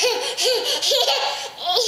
すごい!